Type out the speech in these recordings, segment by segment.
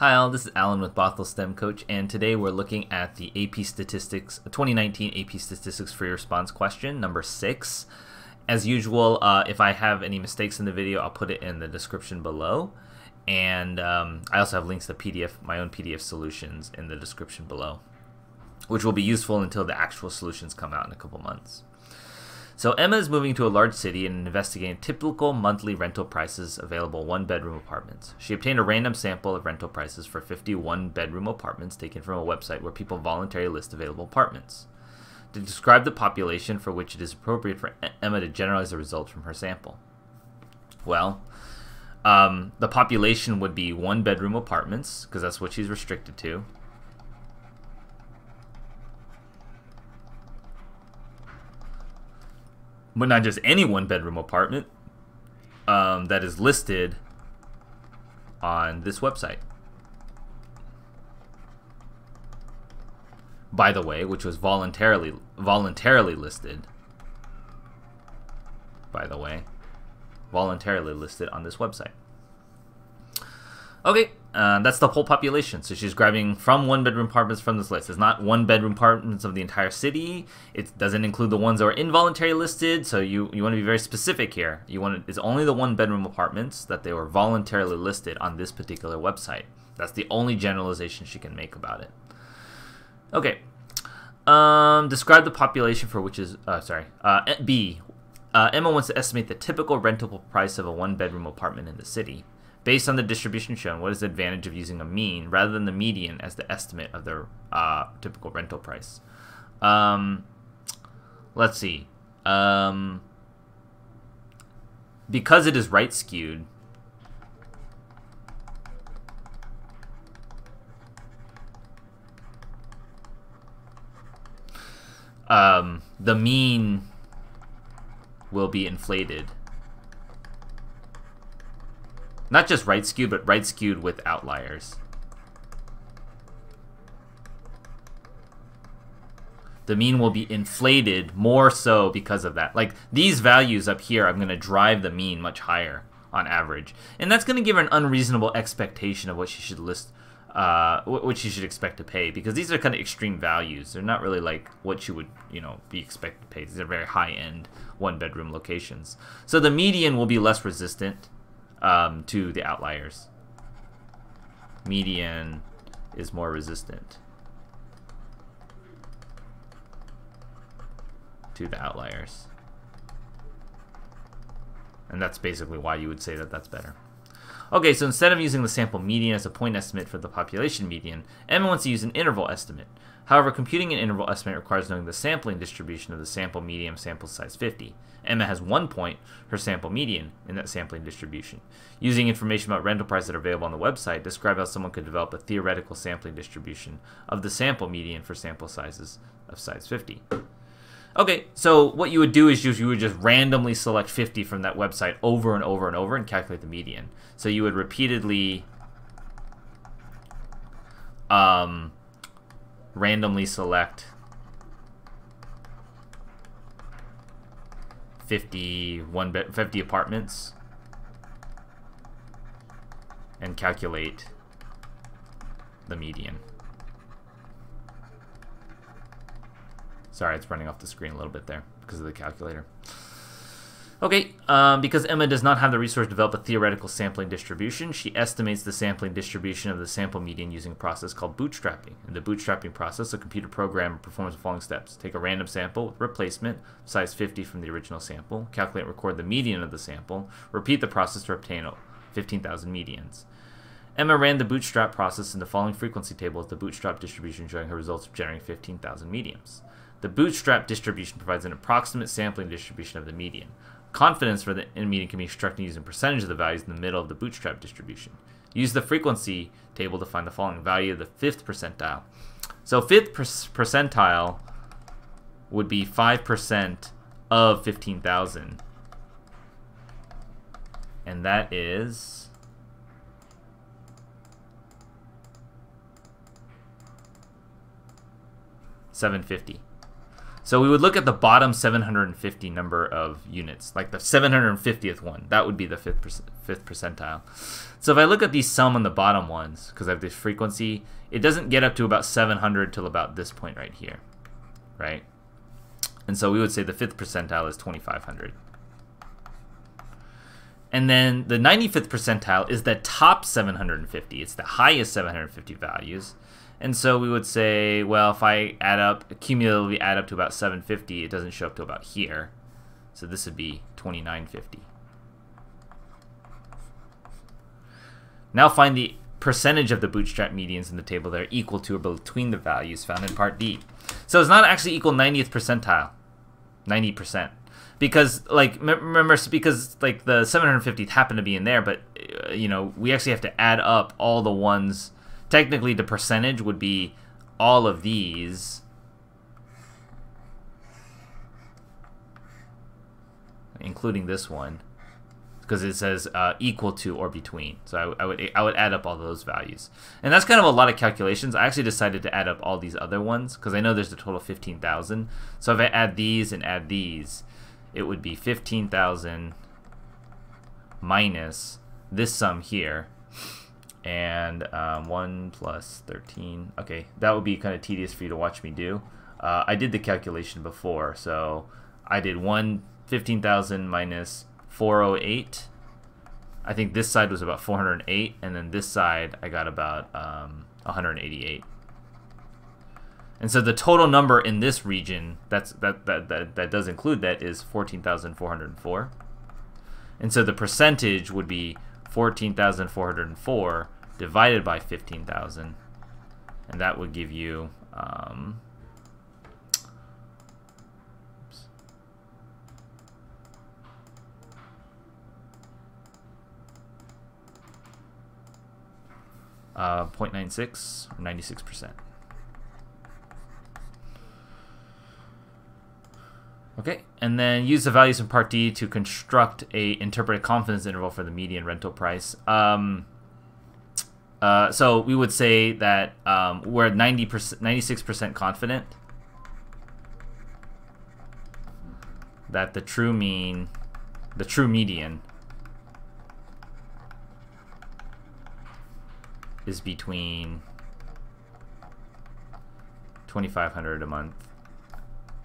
Hi all, this is Allen with Bothell STEM Coach, and today we're looking at the AP Statistics 2019 AP Statistics Free Response question number six. As usual, uh, if I have any mistakes in the video, I'll put it in the description below, and um, I also have links to PDF, my own PDF solutions in the description below, which will be useful until the actual solutions come out in a couple months. So Emma is moving to a large city and investigating typical monthly rental prices available one bedroom apartments. She obtained a random sample of rental prices for 51 bedroom apartments taken from a website where people voluntarily list available apartments. To describe the population for which it is appropriate for Emma to generalize the results from her sample. Well, um, the population would be one bedroom apartments, because that's what she's restricted to. But not just any one bedroom apartment um, that is listed on this website. By the way, which was voluntarily voluntarily listed. By the way, voluntarily listed on this website. Okay, uh, that's the whole population. So she's grabbing from one bedroom apartments from this list. It's not one bedroom apartments of the entire city. It doesn't include the ones that are involuntary listed. So you, you want to be very specific here. You want to, it's only the one bedroom apartments that they were voluntarily listed on this particular website. That's the only generalization she can make about it. Okay. Um, describe the population for which is uh, sorry. Uh, B. Uh, Emma wants to estimate the typical rentable price of a one bedroom apartment in the city. Based on the distribution shown, what is the advantage of using a mean rather than the median as the estimate of their uh, typical rental price? Um, let's see. Um, because it is right skewed, um, the mean will be inflated not just right skewed, but right skewed with outliers. The mean will be inflated more so because of that. Like these values up here, I'm going to drive the mean much higher on average. And that's going to give her an unreasonable expectation of what she should list, uh, what she should expect to pay. Because these are kind of extreme values. They're not really like what you would, you know, be expected to pay. These are very high-end one-bedroom locations. So the median will be less resistant um, to the outliers. Median is more resistant to the outliers. And that's basically why you would say that that's better. Okay, so instead of using the sample median as a point estimate for the population median, Emma wants to use an interval estimate. However, computing an interval estimate requires knowing the sampling distribution of the sample median sample size 50. Emma has one point, her sample median, in that sampling distribution. Using information about rental prices that are available on the website, describe how someone could develop a theoretical sampling distribution of the sample median for sample sizes of size 50. Okay, so what you would do is you would just randomly select 50 from that website over and over and over and calculate the median. So you would repeatedly um, randomly select 50 one bed 50 apartments and calculate the median. Sorry, it's running off the screen a little bit there because of the calculator. Okay, um, because Emma does not have the resource to develop a theoretical sampling distribution, she estimates the sampling distribution of the sample median using a process called bootstrapping. In the bootstrapping process, a computer program performs the following steps. Take a random sample with replacement, size 50 from the original sample, calculate and record the median of the sample, repeat the process to obtain 15,000 medians. Emma ran the bootstrap process in the following frequency table with the bootstrap distribution showing her results of generating 15,000 medians. The bootstrap distribution provides an approximate sampling distribution of the median. Confidence for the median can be constructed using percentage of the values in the middle of the bootstrap distribution. Use the frequency table to find the following value of the fifth percentile. So fifth percentile would be 5% of 15,000. And that is... Seven fifty. So we would look at the bottom 750 number of units, like the 750th one. That would be the fifth fifth percentile. So if I look at these sum on the bottom ones, because I have this frequency, it doesn't get up to about 700 till about this point right here, right? And so we would say the fifth percentile is 2500. And then the 95th percentile is the top 750. It's the highest 750 values. And so we would say, well, if I add up, cumulatively add up to about 750, it doesn't show up to about here. So this would be 2950. Now find the percentage of the bootstrap medians in the table that are equal to or between the values found in part D. So it's not actually equal 90th percentile, 90% because like remember because like the 750th happened to be in there but uh, you know we actually have to add up all the ones technically the percentage would be all of these. Including this one. Because it says uh, equal to or between. So I, I, would I would add up all those values. And that's kind of a lot of calculations. I actually decided to add up all these other ones because I know there's a total of 15,000 so if I add these and add these it would be 15,000 minus this sum here and um, 1 plus 13 okay that would be kind of tedious for you to watch me do. Uh, I did the calculation before so I did 1 15,000 minus 408 I think this side was about 408 and then this side I got about um, 188 and so the total number in this region that's that that that, that does include that is 14,404. And so the percentage would be 14,404 divided by 15,000 and that would give you um, uh, 0.96 or 96 percent. Okay, and then use the values in Part D to construct a interpreted confidence interval for the median rental price. Um, uh, so we would say that um, we're 90%, 96% confident that the true mean, the true median is between 2500 a month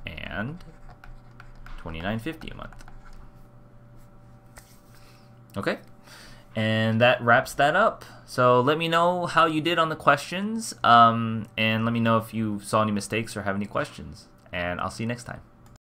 and 29.50 a month. Okay, and that wraps that up. So let me know how you did on the questions, um, and let me know if you saw any mistakes or have any questions. And I'll see you next time.